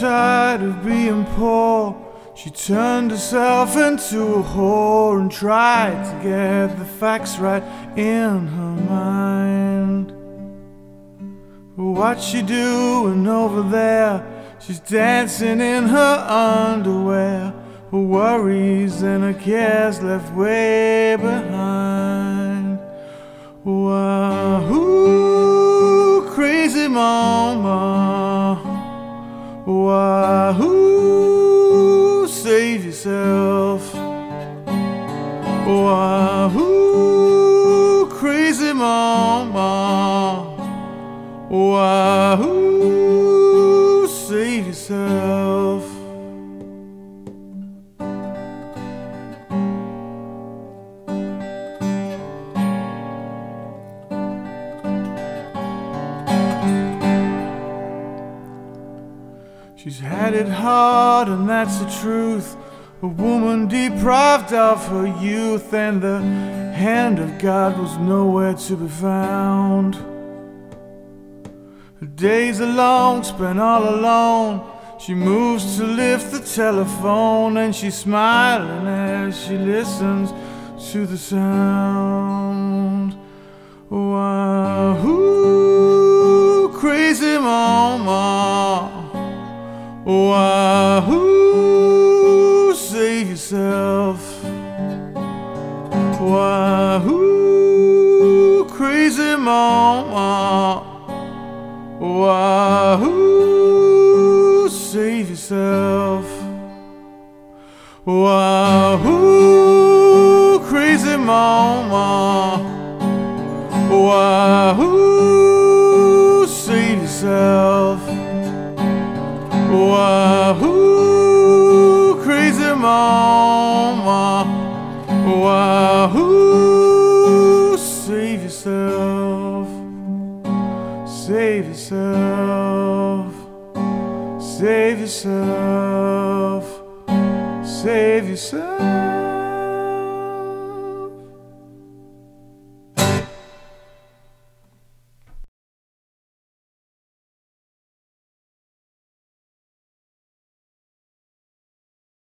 tired of being poor. She turned herself into a whore and tried to get the facts right in her mind. What's she doing over there? She's dancing in her underwear. Her worries and her cares left way behind. Wahoo, Wahoo, save yourself. Wahoo, crazy mama. Wahoo, save yourself. She's had it hard, and that's the truth. A woman deprived of her youth, and the hand of God was nowhere to be found. Her days are long, spent all alone. She moves to lift the telephone, and she's smiling as she listens to the sound. Wahoo, Wahoo, crazy mama. Wahoo, save yourself. Wahoo, crazy mama. Wahoo, save yourself. Wahoo, crazy mama. Wahoo, yourself. Save yourself. Save yourself. Save yourself.